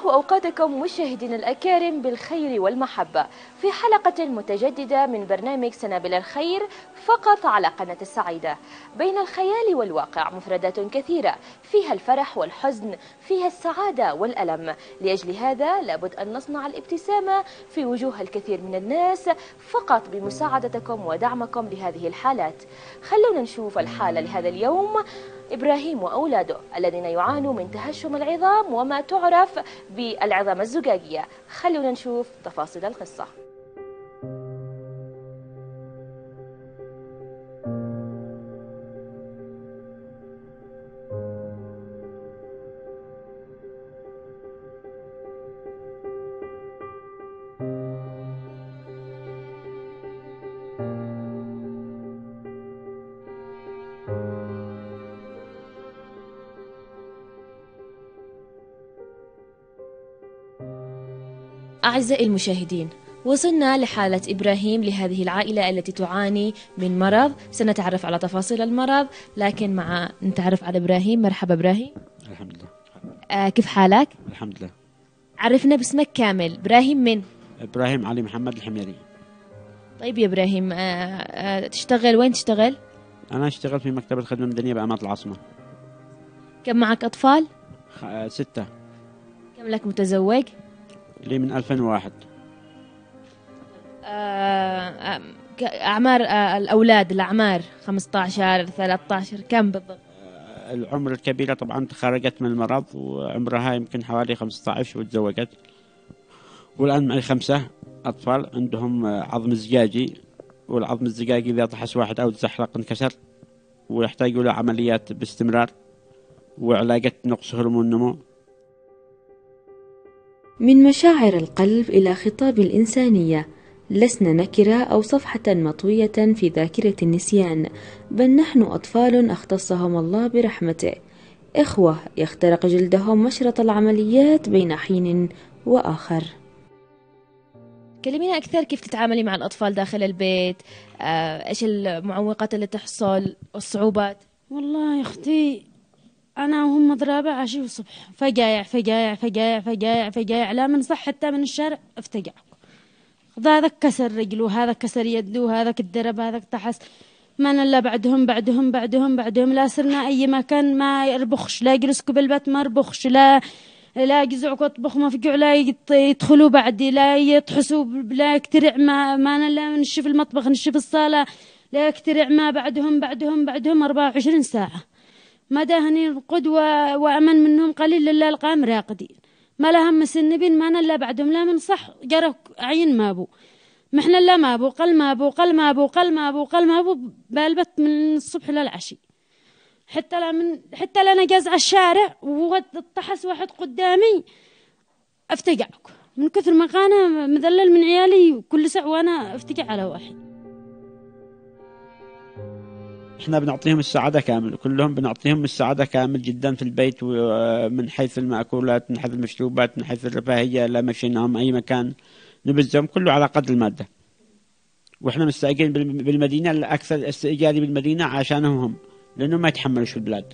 الله أوقاتكم مشاهدينا الأكارم بالخير والمحبة في حلقة متجددة من برنامج سنابل الخير فقط على قناة السعيدة. بين الخيال والواقع مفردات كثيرة. فيها الفرح والحزن فيها السعادة والألم. لأجل هذا لابد أن نصنع الابتسامة في وجوه الكثير من الناس فقط بمساعدتكم ودعمكم لهذه الحالات. خلونا نشوف الحالة لهذا اليوم. إبراهيم وأولاده الذين يعانوا من تهشم العظام وما تعرف بالعظام الزجاجية. خلونا نشوف تفاصيل القصة. أعزائي المشاهدين وصلنا لحالة إبراهيم لهذه العائلة التي تعاني من مرض سنتعرف على تفاصيل المرض لكن مع نتعرف على إبراهيم مرحبا إبراهيم الحمد لله آه كيف حالك؟ الحمد لله عرفنا باسمك كامل إبراهيم من؟ إبراهيم علي محمد الحميري طيب يا إبراهيم آه آه تشتغل وين تشتغل؟ أنا أشتغل في مكتب الخدمة المدنية بأمانة العاصمة كم معك أطفال؟ خ... آه، ستة كم لك متزوج؟ لي من 2001 آه أعمار آه الأولاد الأعمار 15 13 كم بالضبط؟ آه، العمر الكبيرة طبعا تخرجت من المرض وعمرها يمكن حوالي 15 وتزوجت. والآن معي خمسة أطفال عندهم عظم زجاجي والعظم الزجاجي إذا طحس واحد أو تزحلق انكسر ويحتاجوا له عمليات باستمرار. وعلاجة نقص هرمون النمو. من مشاعر القلب إلى خطاب الإنسانية. لسنا نكرة أو صفحة مطوية في ذاكرة النسيان بل نحن أطفال أختصهم الله برحمته. إخوة يخترق جلدهم مشرط العمليات بين حين وآخر. كلمينا أكثر كيف تتعاملي مع الأطفال داخل البيت؟ آه إيش المعوقات اللي تحصل؟ والصعوبات والله يا أختي أنا وهم مضربة عشي وصبح فقايع فقايع فقايع فقايع فقايع لا من صح حتى من الشارع افتقع هذا كسر رجله وهذا كسر يده وهذا الدرب هذا تحس ما إلا بعدهم بعدهم بعدهم بعدهم. لا صرنا أي مكان ما يربخش لا يجلسوا بالبيت ما يربخش لا لا يجزعوا اطبخ ما فقعوا لا يدخلوا بعدي لا يطحسوا لا يكترع ما ما لا نشوف المطبخ نشوف الصالة. لا يكترع ما بعدهم بعدهم بعدهم 24 ساعة. ما داهني القدوة وأمن منهم قليل لله القام راقدين ما لهم مسنبين ما نلا بعدهم لا من صح جرى عين ما بو. محنا لا ما بو قل ما بو قل ما بو قل ما بو قل ما بو بالبت من الصبح للعشي حتى لا من حتى لا أنا جاز على الشارع وطحس واحد قدامي أفتقعك. من كثر ما كان مذلل من عيالي كل ساعة وأنا أفتقع على واحد. إحنا بنعطيهم السعادة كامل كلهم بنعطيهم السعادة كامل جدا في البيت ومن حيث المأكولات من حيث المشروبات من حيث الرفاهية لا مشيناهم أي مكان. نبزهم كله على قدر المادة. وإحنا مستأجرين بالم- بالمدينة الأكثر استئجاري بالمدينة عشانهم هم لأنهم ما يتحملوش البلاد.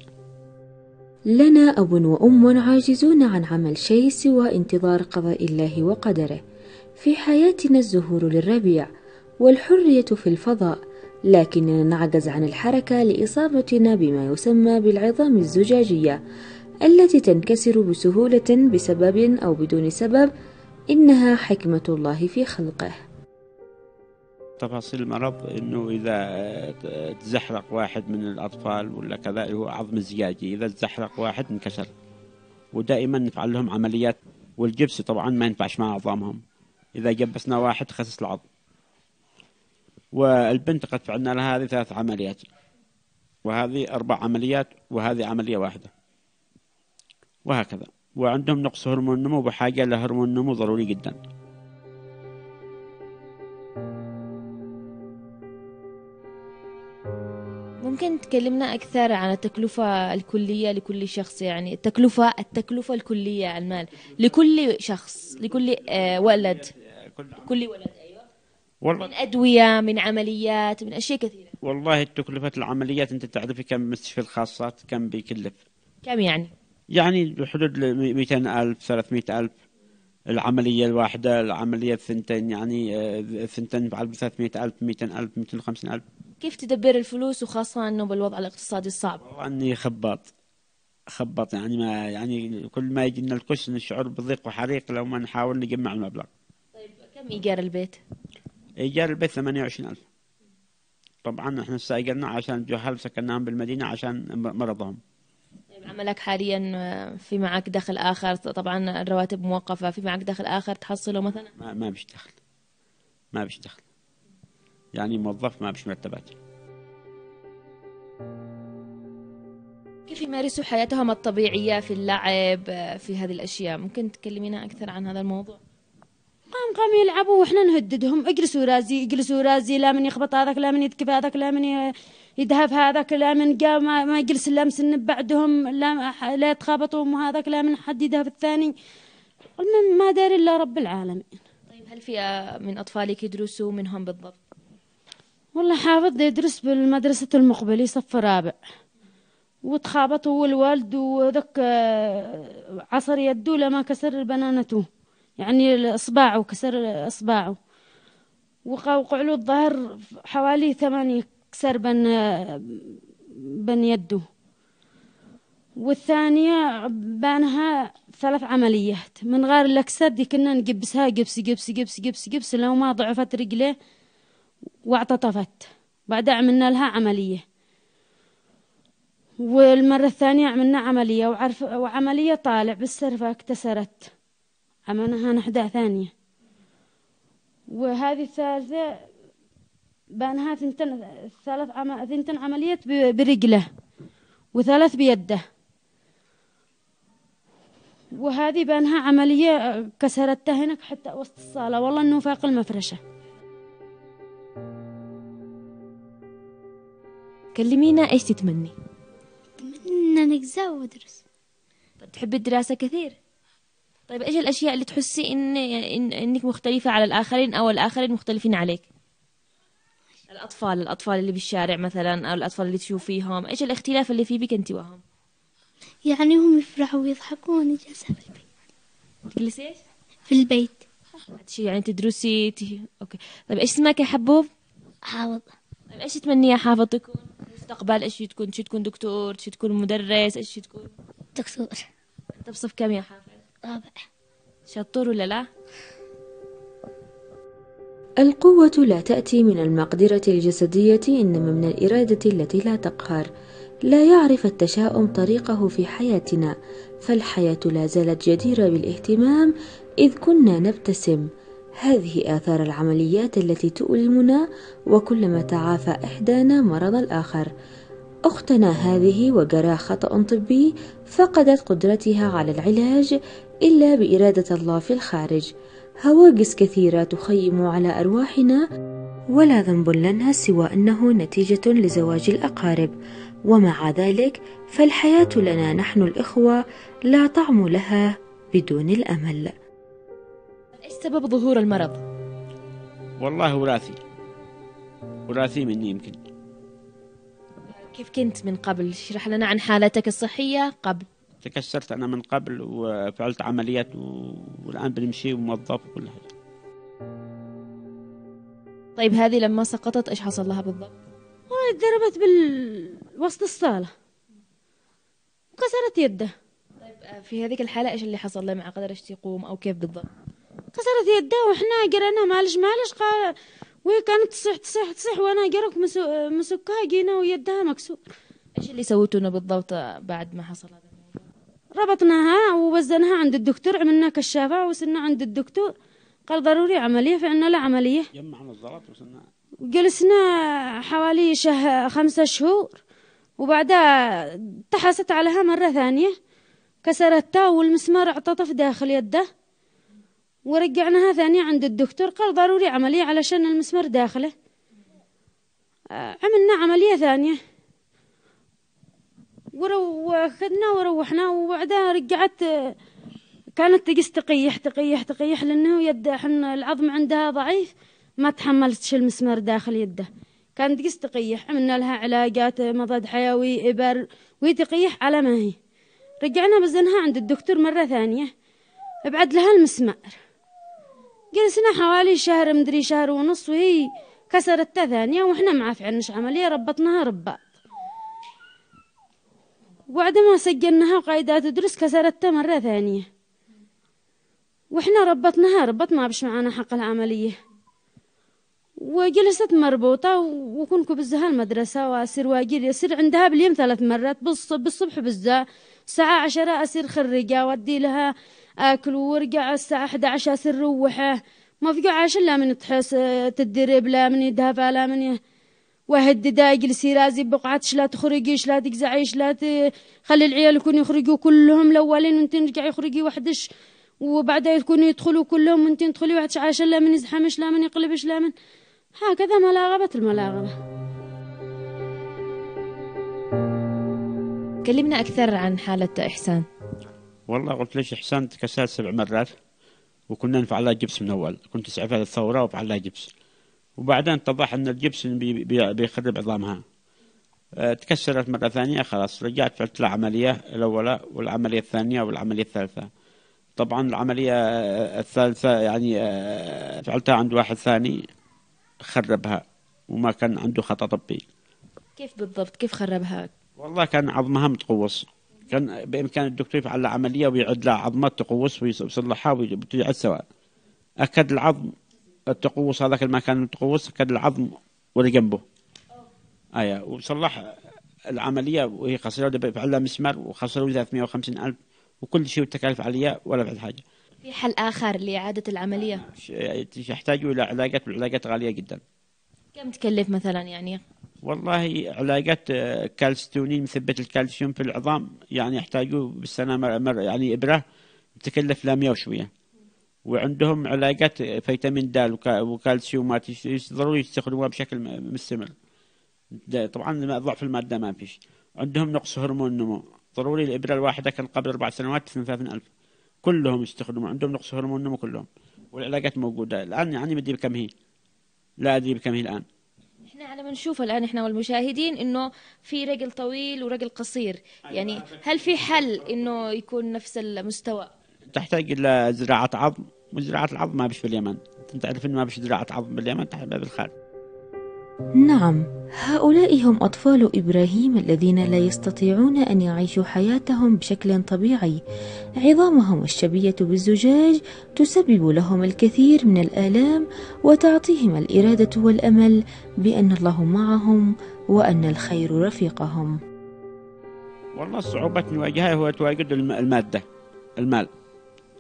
لنا أب وأم عاجزون عن عمل شيء سوى انتظار قضاء الله وقدره. في حياتنا الزهور للربيع والحرية في الفضاء لكننا نعجز عن الحركة لإصابتنا بما يسمى بالعظام الزجاجية التي تنكسر بسهولة بسبب أو بدون سبب إنها حكمة الله في خلقه. تفاصيل المرض إنه إذا تزحلق واحد من الأطفال ولا كذا هو عظم زجاجي. إذا تزحلق واحد انكسر. ودائما نفعل لهم عمليات والجبس طبعا ما ينفعش مع عظامهم. إذا جبسنا واحد خسس العظم. والبنت قد فعلنا لها هذه ثلاث عمليات. وهذه أربع عمليات وهذه عملية واحدة. وهكذا. وعندهم نقص هرمون النمو بحاجه لهرمون النمو ضروري جدا. ممكن تكلمنا أكثر عن التكلفة الكلية لكل شخص؟ يعني التكلفة التكلفة الكلية المال لكل شخص لكل آه ولد. كل ولد. والله من أدوية من عمليات من أشياء كثيرة. والله تكلفة العمليات أنت تعرفي كم مستشفى الخاصات كم بيكلف؟ كم يعني؟ يعني بحدود 200 ألف 300 ألف. العملية الواحدة العملية الثنتين يعني آه، الثنتين بعد 300 ألف 200 ألف 250 ألف. كيف تدبر الفلوس وخاصة أنه بالوضع الاقتصادي الصعب؟ والله أني خباط خبط يعني ما يعني كل ما يجينا الكش نشعر بضيق وحريق لو ما نحاول نجمع المبلغ. طيب كم إيجار البيت؟ إيجار البيت 28000 طبعا إحنا سايقنا عشان الجهال سكناهم بالمدينة عشان مرضهم. طيب عملك حاليا في معك دخل آخر؟ طبعا الرواتب موقفة. في معك دخل آخر تحصله مثلا؟ ما, ما بيش دخل. ما بيش دخل. يعني موظف ما بيش مرتبات. كيف يمارسوا حياتهم الطبيعية في اللعب في هذه الأشياء؟ ممكن تكلمينا أكثر عن هذا الموضوع؟ قام قام يلعبوا وإحنا نهددهم. اجلسوا رازي اجلسوا رازي. لا من يخبط هذاك لا من يتكب هذاك لا من يدهف هذاك لا من قام ما, يجلس الا مسن بعدهم لا لا يتخابطوا وهذاك لا من حد يدهف الثاني. ما داري إلا رب العالمين. طيب هل في من أطفالك يدرسوا منهم بالضبط؟ والله حافظ يدرس بالمدرسة المقبلة صف رابع. وتخابط هو الوالد وذك آه، عصر يده لما كسر بنانته يعني اصبعه كسر إصبعه. وقع له الظهر حوالي ثمانية كسر بن بن يده. والثانية بانها ثلاث عمليات. من غير الأكسر دي كنا نقبسها قبس قبس قبس قبس قبس لو ما ضعفت رجله واعتطفت. بعدها عملنا لها عملية. والمرة الثانية عملنا عملية وعرف وعملية طالع بالسرفة اكتسرت عملناها نحدة ثانية. وهذه الثالثة بانها ثنتن ثلاث عم... ثنتن عملية برجله وثلاث بيده. وهذه بانها عملية كسرتها هناك حتى وسط الصالة. والله إنه فاق المفرشة. كلمينا إيش تتمني؟ أتمنى نجزع وأدرس طيب تحبي الدراسة كثير؟ طيب إيش الأشياء اللي تحسي إن, إن إنك مختلفة على الآخرين أو الآخرين مختلفين عليك؟ الأطفال الأطفال اللي بالشارع مثلا أو الأطفال اللي تشوفيهم إيش الاختلاف اللي في بك أنت وهم؟ يعني هم يفرحوا ويضحكون جالسة في البيت. تجلسي إيش؟ في البيت. شيء يعني تدرسي تي... okay. طيب إيش اسمك يا حبوب؟ حافظ طيب إيش تتمني يا حافظ؟ تكون مستقبل إيش تكون شي تكون دكتور شي تكون مدرس إيش تكون دكتور. انت بصف كم يا حافظ؟ رابع شطور ولا لا؟ القوة لا تأتي من المقدرة الجسدية إنما من الإرادة التي لا تقهر. لا يعرف التشاؤم طريقه في حياتنا فالحياة لا زالت جديرة بالاهتمام إذ كنا نبتسم. هذه آثار العمليات التي تؤلمنا وكلما تعافى إحدانا مرض الآخر. أختنا هذه وجرى خطأ طبي فقدت قدرتها على العلاج إلا بإرادة الله في الخارج. هواجس كثيرة تخيم على أرواحنا ولا ذنب لنا سوى أنه نتيجة لزواج الأقارب. ومع ذلك فالحياة لنا نحن الإخوة لا طعم لها بدون الأمل. إيش سبب ظهور المرض؟ والله وراثي. وراثي مني يمكن. كيف كنت من قبل؟ اشرح لنا عن حالتك الصحية قبل. تكسرت أنا من قبل وفعلت عمليات والآن بنمشي وموظف وكل حاجة. طيب هذه لما سقطت إيش حصل لها بالضبط؟ ضربت بال وسط الصالة. وكسرت يده. طيب آه، في هذيك الحالة إيش اللي حصل له ما قدرش يقوم أو كيف بالضبط؟ كسرت يده وإحنا قرينا معلش معلش قال وهي كانت تصيح تصيح تصيح وأنا قرك. مسكها جينا ويدها مكسور. إيش اللي سويتونه بالضبط بعد ما حصل هذا؟ ربطناها ووزناها عند الدكتور عملنا كشافة وصلنا عند الدكتور. قال ضروري عملية فعلنا له عملية. جمعنا الزلط وصلنا. جلسنا حوالي شه خمسة شهور. وبعدها تحست عليها مرة ثانية. كسرتها والمسمار اعتطف داخل يده. ورجعناها ثانية عند الدكتور. قال ضروري عملية علشان المسمار داخله. آه، عملنا عملية ثانية. وخدنا وروحنا وبعدها رجعت كانت تقيس تقيح تقيح تقيح لأنه يد حنا العظم عندها ضعيف ما تحملت تشيل مسمار داخل يده. كانت تقيس تقيح عملنا لها علاجات مضاد حيوي إبر وهي تقيح على ما هي. رجعنا بزنها عند الدكتور مرة ثانية ابعد لها المسمار. جلسنا حوالي شهر مدري شهر ونص وهي كسرت ثانية وإحنا ما عارفينش عملية ربطناها رباط. وبعد ما سجلناها وقايدات دروس كسرتها مرة ثانية. وإحنا ربطناها ربط ما بش معانا حق العملية. وجلست مربوطة وكنكو بزها المدرسة وأصير واجر يصير عندها باليوم ثلاث مرات بالصبح بالزا. الساعة عشرة أصير خرجة وأدي لها آكل وأرجع الساعة 11 أصير روحة. ما في عاش لا من تحس تدرب لا من يدهفى لا من وهددا يجلسي رازي بقعتش لا تخرجيش لا تقزعيش لا تخلي العيال يكونوا يخرجوا كلهم الأولين وانت ترجعي يخرجي وحدش وبعدها يكونوا يدخلوا كلهم وانت تدخلي وحدش عشان لا من يزحمش لا من يقلبش لا من؟ هكذا ملاغبة الملاغبة. كلمنا أكثر عن حالة إحسان. والله قلت ليش إحسان تكسرت سبع مرات وكنا نفعل لها جبس من أول. كنت أسعف هذه الثورة وفعل لها جبس. وبعدين اتضح أن الجبس بي بي بيخرب عظامها. أه تكسرت مرة ثانية خلاص رجعت فعلت لها عملية الأولى والعملية الثانية والعملية الثالثة. طبعا العملية الثالثة يعني أه فعلتها عند واحد ثاني خربها وما كان عنده خطأ طبي. كيف بالضبط؟ كيف خربها؟ والله كان عظمها متقوص. كان بإمكان الدكتور يفعل عملية ويعد لها عظمات تقوص ويصلحها وتعد سواء. أكد العظم التقوص هذاك المكان المتقوص أكد العظم واللي جنبه. آية وصلح العملية وهي خسروا يفعل لها مسمار وخسروا 350 ألف وكل شيء والتكاليف عليها ولا بعد حاجة. في حل آخر لإعادة العملية؟ يحتاجوا إلى علاجات والعلاجات غالية جدا. كم تكلف مثلا يعني؟ والله علاجات كالستونين مثبت الكالسيوم في العظام يعني يحتاجوا بالسنة مر مر يعني إبرة تكلف لها 100 وشوية. وعندهم علاجات فيتامين د وكالسيومات ضروري يستخدموها بشكل مستمر. طبعا ضعف المادة ما فيش. عندهم نقص هرمون النمو ضروري الإبرة الواحدة كان قبل أربع سنوات 3000 كلهم يستخدموا عندهم نقص هرمون النمو كلهم. والعلاجات موجودة. الآن يعني مدري بكم هي. لا أدري بكم هي الآن. إحنا على ما نشوف الآن إحنا والمشاهدين إنه في رجل طويل ورجل قصير. يعني هل في حل إنه يكون نفس المستوى؟ تحتاج إلى زراعة عظم. وزراعه العظم ما بش في اليمن. أنت تعرف إنه ما بش زراعه عظم باليمن؟ تحت بالخارج نعم هؤلاء هم أطفال إبراهيم الذين لا يستطيعون أن يعيشوا حياتهم بشكل طبيعي. عظامهم الشبية بالزجاج تسبب لهم الكثير من الآلام وتعطيهم الإرادة والأمل بأن الله معهم وأن الخير رفيقهم. والله الصعوبات نواجهها هو تواجد المادة المال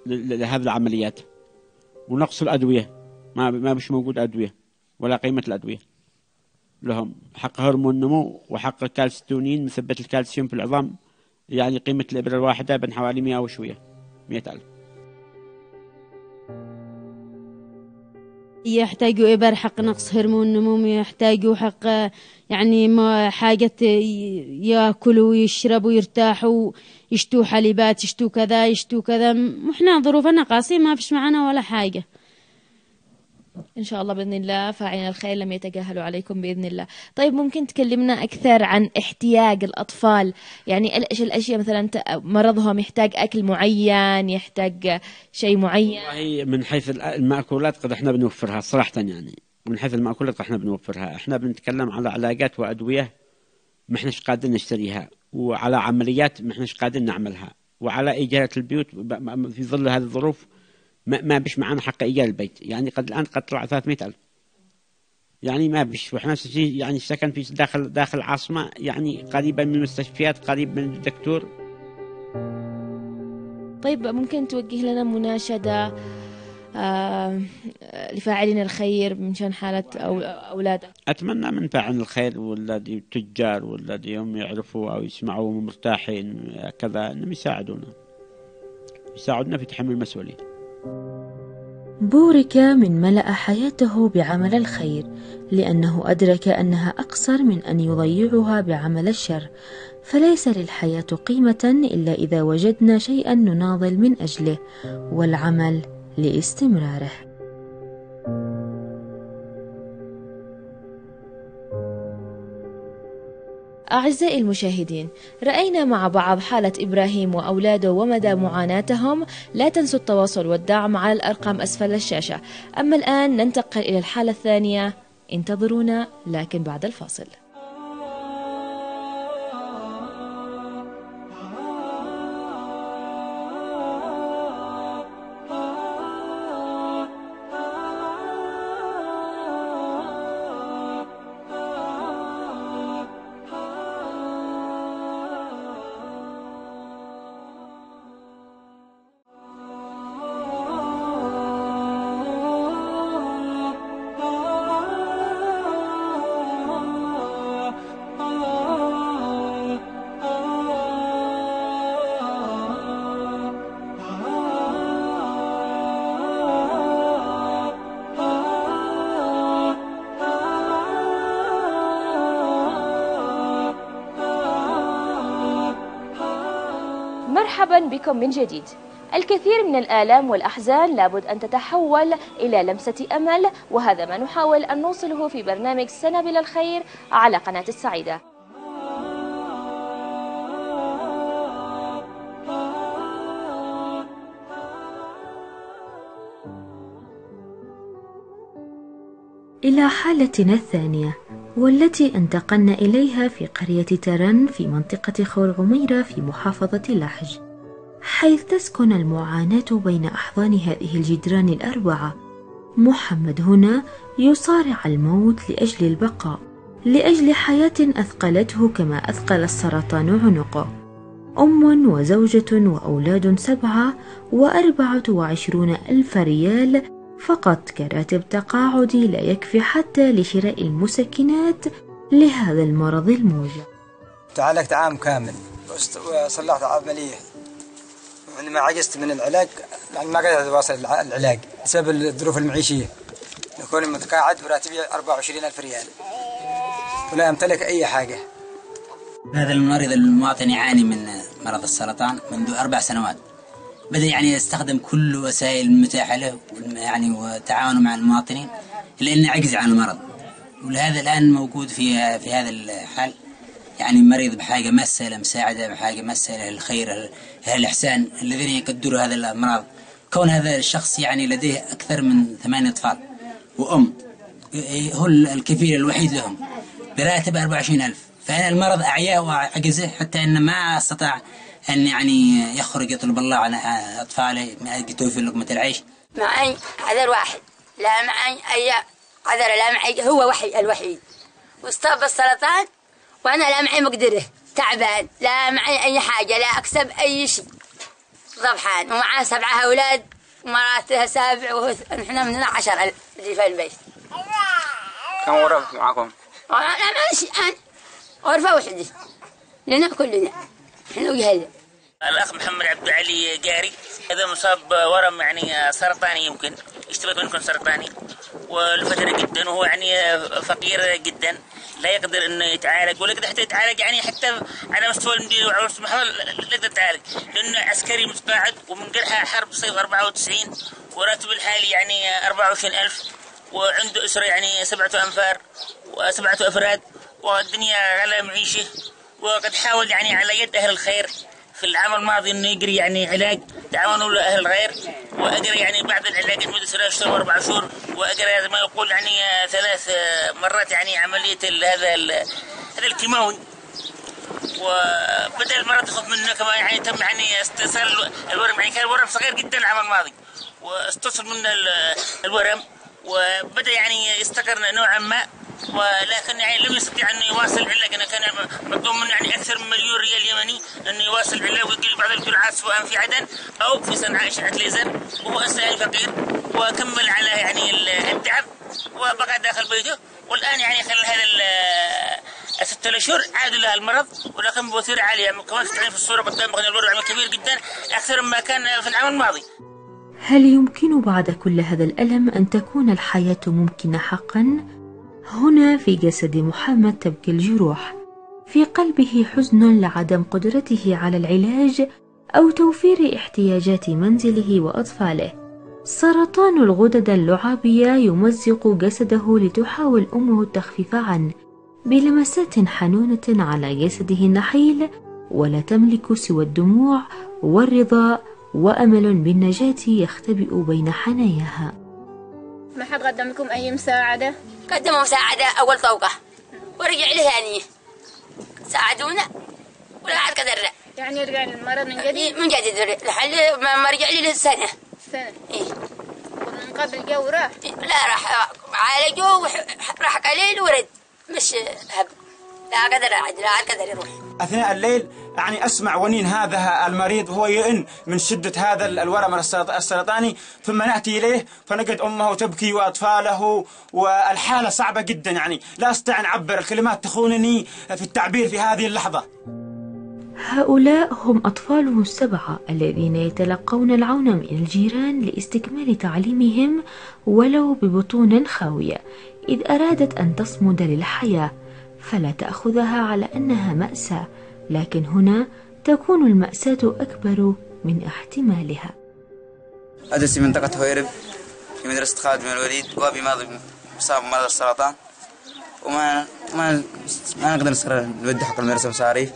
لهذه العمليات. ونقص الأدوية. ما ما مش موجود أدوية ولا قيمة الأدوية. لهم حق هرمون النمو وحق الكالستونين مثبت الكالسيوم في العظام يعني قيمة الإبرة الواحدة بين حوالي 100 وشوية 100000 يحتاجوا إبر حق نقص هرمون النمو يحتاجوا حق يعني ما حاجة ياكلوا ويشربوا ويرتاحوا يشتوا حليبات يشتوا كذا يشتوا كذا. إحنا ظروفنا قاسية ما فيش معنا ولا حاجة. إن شاء الله بإذن الله فاعلين الخير لم يتجاهلوا عليكم بإذن الله. طيب ممكن تكلمنا أكثر عن احتياج الأطفال؟ يعني إيش الأشياء مثلا مرضهم يحتاج أكل معين يحتاج شيء معين؟ والله من حيث المأكولات قد إحنا بنوفرها صراحة يعني. من حيث المأكولات إحنا بنوفرها. إحنا بنتكلم على علاجات وأدوية ما إحناش قادرين نشتريها وعلى عمليات ما إحناش قادرين نعملها وعلى إيجارة البيوت في ظل هذه الظروف ما, ما بش معنا حق إيجار البيت. يعني قد الآن قد طلع 300 ألف. يعني ما بش وإحنا يعني سكن في داخل داخل العاصمة يعني قريبا من المستشفيات قريب من الدكتور. طيب ممكن توجه لنا مناشدة آه لفاعلين الخير من شان حالة أو أولادك أتمنى من فاعل الخير والذي التجار والذي هم يعرفوا أو يسمعوا مرتاحين كذا أنهم يساعدونا. يساعدنا في تحمل المسؤولية. بورك من ملأ حياته بعمل الخير لأنه أدرك أنها أقصر من أن يضيعها بعمل الشر. فليس للحياة قيمة إلا إذا وجدنا شيئا نناضل من أجله والعمل لاستمراره. أعزائي المشاهدين رأينا مع بعض حالة إبراهيم وأولاده ومدى معاناتهم. لا تنسوا التواصل والدعم على الأرقام أسفل الشاشة. أما الآن ننتقل إلى الحالة الثانية. انتظرونا لكن بعد الفاصل. مرحبا بكم من جديد. الكثير من الآلام والأحزان لابد أن تتحول إلى لمسة أمل وهذا ما نحاول أن نوصله في برنامج سنابل الخير على قناة السعيدة. إلى حالتنا الثانية والتي أنتقلنا إليها في قرية ترن في منطقة خور عميرة في محافظة لحج حيث تسكن المعاناة بين أحضان هذه الجدران الأربعة محمد هنا يصارع الموت لأجل البقاء لأجل حياة أثقلته كما أثقل السرطان عنقه. أم وزوجة وأولاد سبعة وأربعة وعشرون ألف ريال فقط. كراتب تقاعدي لا يكفي حتى لشراء المسكنات لهذا المرض الموجع. تعالجت عام كامل. وصلحت عملية عندما عجزت من العلاج يعني ما قدرت أواصل العلاج بسبب الظروف المعيشية. كوني متقاعد براتبي 24 ألف ريال. ولا أمتلك أي حاجة. هذا المريض المواطن يعاني من مرض السرطان منذ أربع سنوات. بدأ يعني يستخدم كل وسائل المتاحة له يعني وتعاونه مع المواطنين لأنه عجز عن المرض. ولهذا الآن موجود في في هذا الحال يعني مريض بحاجة مسة لمساعدة بحاجة للخير أهل الإحسان الذين يقدروا هذا الأمراض. كون هذا الشخص يعني لديه أكثر من ثمانية أطفال وأم هو الكفيل الوحيد لهم براتب 24 ألف. فأنا المرض أعياه وعجزه حتى أنه ما استطاع أن يعني يخرج يطلب الله على أطفاله توفي لقمة العيش. معي عذر واحد لا معي أي عذر لا معي هو وحي الوحيد. واصطاب السرطان وأنا لا معي مقدرة. تعبان. لا معي أي حاجة. لا أكسب أي شيء. ضبحان. ومعاه سبعة أولاد. ومراتها سابع ونحن من عشر في البيت كم غرفة معكم؟ أنا ما شيء. أنا غرفة واحدة لنا كلنا. إحنا وجهنا. الأخ محمد عبد العلي جاري. هذا مصاب ورم يعني سرطاني يمكن. اشتبك منكم سرطاني. ولفترة جدا وهو يعني فقير جدا. لا يقدر إنه يتعالج ولا يقدر حتى يتعالج يعني حتى على مستوى المدير وعلى مستوى المحافظة لا يقدر يتعالج. لأنه عسكري متقاعد ومن قرحة حرب صيف 94 وراتب الحالي يعني 24000 وعنده أسرة يعني سبعة أنفار وسبعة أفراد والدنيا غلا معيشة وقد حاول يعني على يد أهل الخير. في العام الماضي إنه يجري يعني علاج تعاونوا لاهل الخير واجرى يعني بعد العلاج لمده ثلاث شهور وأربع شهور واجرى زي ما يقول يعني ثلاث مرات يعني عملية هذا هذا الكيماوي. وبدا المرض يخف منه كما يعني تم يعني استئصال الورم يعني كان الورم صغير جدا العام الماضي واستئصل منه الورم. وبدأ يعني يستقر نوعا ما ولكن يعني لم يستطيع أن يواصل العلاج. أنا كان مطلوب منه يعني أكثر من مليون ريال يمني أن يواصل العلاج ويقل بعض الجرعات سواء في عدن أو في صنعاء أشعة ليزر وهو إنسان فقير وكمل على يعني التعب وبقى داخل بيته. والآن يعني خلال هذا الستة أشهر عاد لها المرض. ولكن بوثيرة عالية يعني كمان في الصورة قدام بغنى الوضع كبير جدا أكثر مما كان في العام الماضي. هل يمكن بعد كل هذا الألم أن تكون الحياة ممكنة حقا؟ هنا في جسد محمد تبكي الجروح. في قلبه حزن لعدم قدرته على العلاج أو توفير احتياجات منزله وأطفاله. سرطان الغدد اللعابية يمزق جسده لتحاول أمه التخفيف عنه. بلمسات حنونة على جسده النحيل ولا تملك سوى الدموع والرضا وأمل بالنجاة يختبئ بين حناياها. ما حد قدم لكم أي مساعدة؟ قدموا مساعدة أول طوقة. ورجع لي ثانية ساعدونا؟ ولا عاد قدر يعني رجع المرض من جديد؟ من جديد. لحد ما ما رجع لي للسنة. سنة. إيه. من قبل جو راح؟ لا راح عالجوه وح- راح قليل ورد. مش هب. لا قدر عاد. لا عاد قدر يروح. أثناء الليل يعني أسمع ونين هذا المريض وهو يئن من شدة هذا الورم السرط- السرطاني ثم نأتي إليه فنجد أمه تبكي وأطفاله والحالة صعبة جدا يعني. لا أستطيع أن أعبر الكلمات تخونني في التعبير في هذه اللحظة. هؤلاء هم أطفاله السبعة الذين يتلقون العون من الجيران لاستكمال تعليمهم ولو ببطون خاوية. إذ أرادت أن تصمد للحياة فلا تأخذها على أنها مأساة. لكن هنا تكون المأساة أكبر من احتمالها. أدرس في منطقة هويرب في مدرسة خالد بن الوليد وأبي ماضي مصاب بمرض السرطان. وما ما ما نقدر نسهر نودي حق المدرسة مصاريف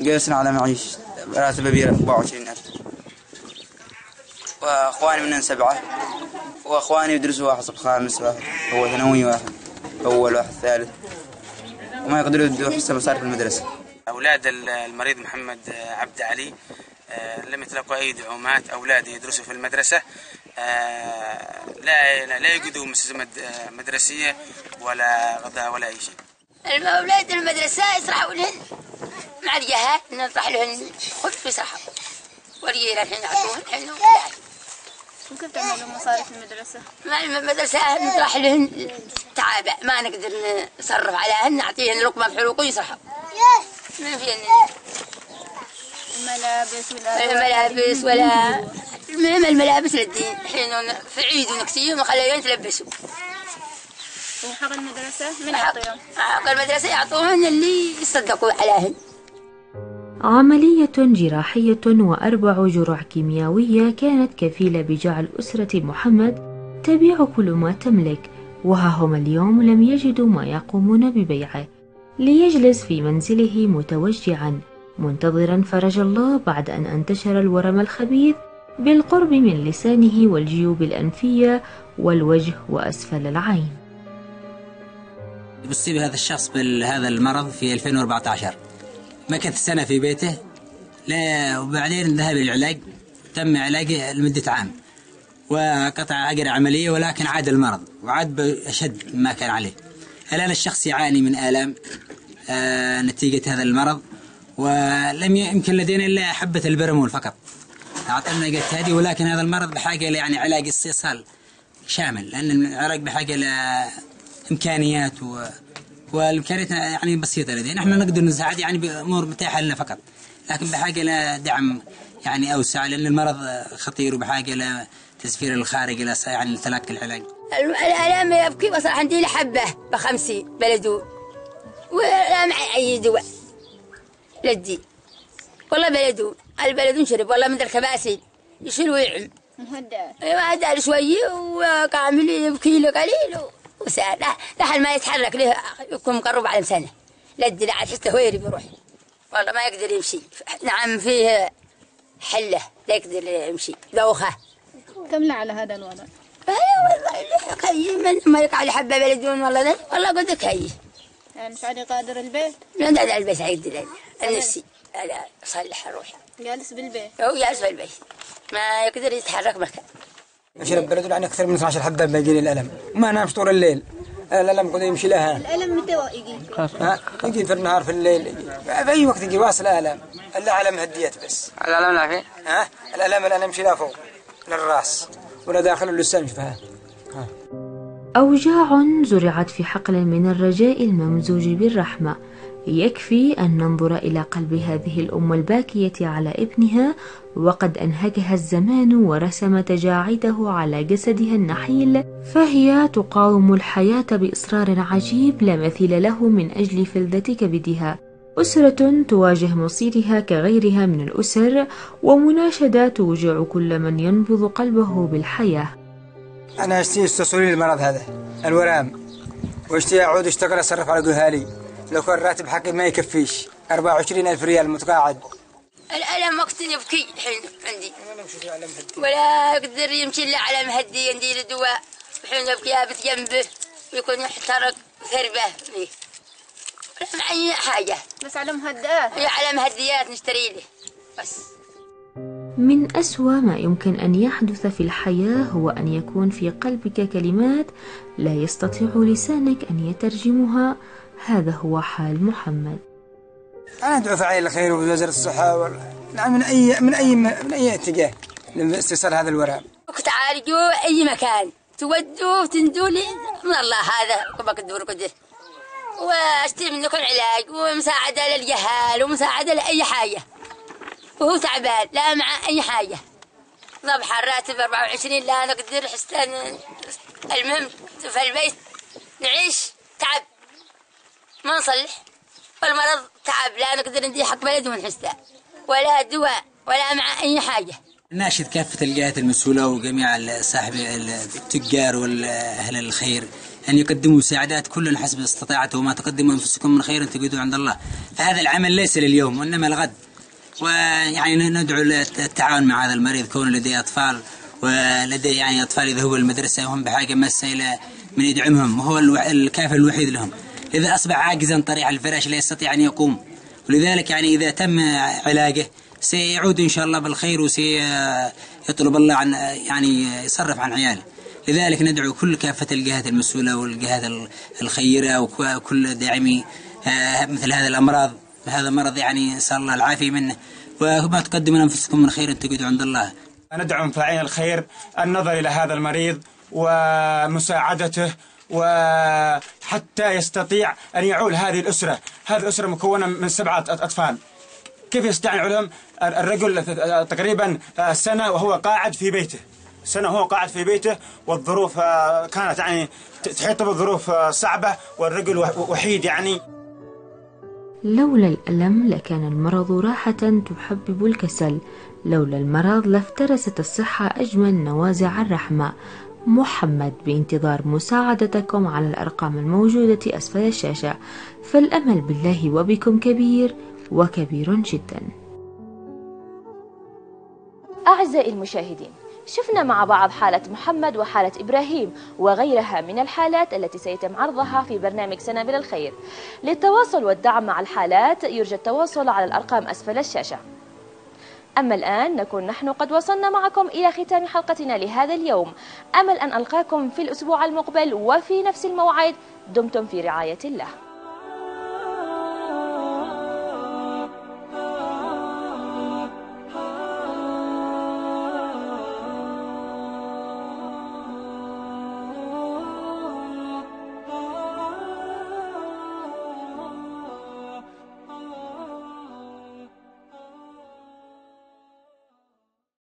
جلسنا على معيش راتب أبي 24000 وأخواني منهم سبعة. وأخواني يدرسوا واحد صف خامس واحد هو ثانوي واحد أول واحد ثالث. وما يقدروا يدوا حصة مصاريف المدرسة. أولاد المريض محمد عبد علي آه، لم يتلقوا أي دعومات أولاد يدرسوا في المدرسة. آه، لا لا لا يجدوا مستلزمات آه، مدرسية ولا غذاء ولا أي شيء. الأولاد المدرسة يسرحوا لهن مع الجهات نطرح لهن خبز يسرحوا ورجينا الحين يعطوهن الحين وكيف تعملوا مصاريف المدرسة؟ مع المدرسة نطرح لهن تعابة ما نقدر نصرف عليهن نعطيهن لقمة بحلوق ويسرحوا ما في الملابس ولا الملابس ولا المهم الملابس للدين الحين في عيد ونكسيهم وخليهم يتلبسوا وحق المدرسة. من يعطيهم؟ حق المدرسة يعطوهن اللي يصدقوا عليهن عملية جراحية وأربع جرع كيميائية كانت كفيلة بجعل أسرة محمد تبيع كل ما تملك وها هم اليوم لم يجدوا ما يقومون ببيعه. ليجلس في منزله متوجعا منتظرا فرج الله بعد أن انتشر الورم الخبيث بالقرب من لسانه والجيوب الأنفية والوجه وأسفل العين. يصيب هذا الشخص بهذا المرض في 2014 مكث سنة في بيته لا وبعدين ذهب للعلاج تم علاجه لمدة عام وقطع أجر عملية ولكن عاد المرض وعاد بأشد مما كان عليه. الآن الشخص يعاني من آلام نتيجة هذا المرض. ولم يمكن لدينا إلا حبة البرمول فقط. أعطينا قلت هذه ولكن هذا المرض بحاجة يعني علاج استئصال شامل لأن العلاج بحاجة لإمكانيات و... والإمكانيات يعني بسيطة لدينا. نحن نقدر نساعد يعني بأمور متاحة لنا فقط. لكن بحاجة لدعم يعني أوسع لأن المرض خطير وبحاجة لتسفير الخارج إلى يعني تلقي العلاج. الآلام يبكي وصل عندي لحبة بخمسين بلدون ولا معي أي دواء. لدي والله بلدون البلدون شرب والله من الكباسي يشيل ويعم. مهدأ. أيوه هدى شوية وكامل يبكي له قليل وسال لحد ما يتحرك له يكون مقرب على سنة لدي لعد حتى هويري بيروح والله ما يقدر يمشي. نعم فيه حلة لا يقدر يمشي. دوخة كم على هذا الوضع؟ والله كي من ما يقع لي حبة بلدون والله والله قلت لك هي مش عادي قادر البيت؟ لا لا لا البيت يقدر النفسي لا صلح روحي. جالس بالبيت؟ هو جالس في البيت ما يقدر يتحرك مكان. يشرب بلد يعني أكثر من 12 حبة بيجيني الألم ما نامش طول الليل. الألم قد يمشي لها. الألم متى يجي؟ ها؟ يجي في النهار في الليل. في أي وقت يجي واصل ألم إلا على مهديات بس. الألم لا في؟ ها؟ الألم الآن يمشي لا فوق للراس ولا داخل اللسان شفها أوجاع زرعت في حقل من الرجاء الممزوج بالرحمة. يكفي أن ننظر إلى قلب هذه الأم الباكية على ابنها وقد أنهكها الزمان ورسم تجاعيده على جسدها النحيل فهي تقاوم الحياة بإصرار عجيب لا مثيل له من أجل فلذة كبدها. أسرة تواجه مصيرها كغيرها من الأسر ومناشدة توجع كل من ينبض قلبه بالحياة. أنا اشتي استصولي المرض هذا الورام. واشتي أعود اشتغل أصرف على جهالي لو كان راتب حقي ما يكفيش. 24 ألف ريال متقاعد. الألم وقت يبكي الحين عندي. ولا يقدر يمشي إلا على مهدي يندير دواء. الحين يبكي يابت جنبه ويكون يحترق ثربه فيه ولا معي حاجة. بس على مهدئات. هي على مهديات نشتري له. بس. من أسوأ ما يمكن أن يحدث في الحياة هو أن يكون في قلبك كلمات لا يستطيع لسانك أن يترجمها. هذا هو حال محمد. أنا أدعو فعيل الخير ووزارة الصحة وال... نعم من أي من أي من أي اتجاه؟ لاستئصال هذا الورم وتعالجوا أي مكان. تودوا وتندوا لي. من الله هذا؟ كما كدور كده. وأشتري منكم علاج ومساعدة للجهال ومساعدة لأي حاجة. وهو تعبان لا مع أي حاجة. ضبح الراتب 24 لا نقدر حستان المهم في البيت نعيش. تعب. ما نصلح. والمرض تعب لا نقدر ندي حق بلد ونحسه ولا دواء ولا مع أي حاجة. ناشد كافة الجهات المسؤولة وجميع صاحب التجار والأهل الخير أن يقدموا مساعدات كل حسب استطاعته وما تقدموا أنفسكم من خير تجدوا عند الله. فهذا العمل ليس لليوم وإنما الغد. ويعني ندعو للتعاون مع هذا المريض كون لديه أطفال ولديه يعني أطفال يذهبوا المدرسة وهم بحاجة ماسة إلى من يدعمهم وهو الكافل الوحيد لهم. إذا أصبح عاجزا طريح الفراش لا يستطيع أن يقوم. ولذلك يعني إذا تم علاجه سيعود إن شاء الله بالخير وسيطلب الله عن يعني يصرف عن عياله. لذلك ندعو كل كافة الجهات المسؤولة والجهات الخيرة وكل داعمي مثل هذه الأمراض. هذا مرض يعني نسأل الله العافية منه. وما تقدموا أنفسكم من خير تجدوا عند الله. ندعم فاعلين الخير النظر إلى هذا المريض ومساعدته وحتى يستطيع أن يعول هذه الأسرة. هذه الأسرة مكونة من سبعة أطفال. كيف يستطيع أن يعولهم؟ الرجل تقريبا سنة وهو قاعد في بيته. سنة وهو قاعد في بيته والظروف كانت يعني تحيط بالظروف صعبة والرجل وحيد يعني. لولا الألم لكان المرض راحة تحبب الكسل. لولا المرض لافترست الصحة أجمل نوازع الرحمة. محمد بانتظار مساعدتكم على الأرقام الموجودة أسفل الشاشة. فالأمل بالله وبكم كبير وكبير جدا. أعزائي المشاهدين شفنا مع بعض حالة محمد وحالة إبراهيم وغيرها من الحالات التي سيتم عرضها في برنامج سنابل الخير. للتواصل والدعم مع الحالات يرجى التواصل على الأرقام أسفل الشاشة. أما الآن نكون نحن قد وصلنا معكم إلى ختام حلقتنا لهذا اليوم. أمل أن ألقاكم في الأسبوع المقبل وفي نفس الموعد. دمتم في رعاية الله.